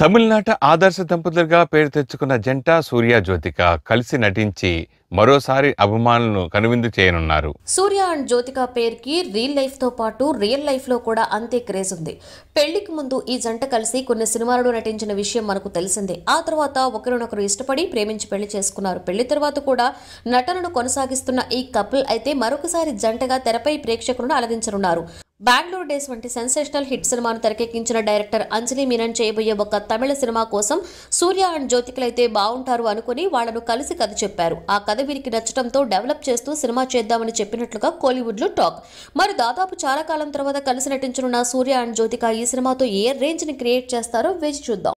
తమిళనాట ఆదర్శ దంపతులుగా పేరు తెచ్చుకున్న జంట సూర్య జ్యోతిక కలిసి నటించి మరోసారి అభిమానులను కనువిందు చేయనున్నారు. సూర్య అండ్ జ్యోతిక పేరుకి రియల్ లైఫ్తో పాటు రియల్ లైఫ్లో కూడా అంతే క్రేజ్ ఉంది. పెళ్ళికి ముందు ఈ జంట కలిసి కొన్ని సినిమాలలో నటించిన విషయం మనకు తెలిసిందే. ఆ తర్వాత ఒకరినొకరు ఇష్టపడి ప్రేమించి పెళ్ళి చేసుకున్నారు. పెళ్ళి తర్వాత కూడా నటనను కొనసాగిస్తున్న ఈ కపుల్ అయితే మరొకసారి జంటగా తెరపై ప్రేక్షకులను అలరించనున్నారు. బెంగళూరు డేస్ వంటి సెన్సేషనల్ హిట్ సినిమాను తెరకెక్కించిన డైరెక్టర్ అంజలి మీనన్ చేయబోయే ఒక తమిళ సినిమా కోసం సూర్య అండ్ జ్యోతికలైతే బాగుంటారు అనుకుని వాళ్ళను కలిసి కథ చెప్పారు. ఆ కథ వీరికి నచ్చడంతో డెవలప్ చేస్తూ సినిమా చేద్దామని చెప్పినట్లుగా కోలీవుడ్లో టాక్. మరి దాదాపు చాలా కాలం తర్వాత కలిసి నటించనున్న సూర్య అండ్ జ్యోతిక ఈ సినిమాతో ఏ రేంజ్ని క్రియేట్ చేస్తారో వేచి చూద్దాం.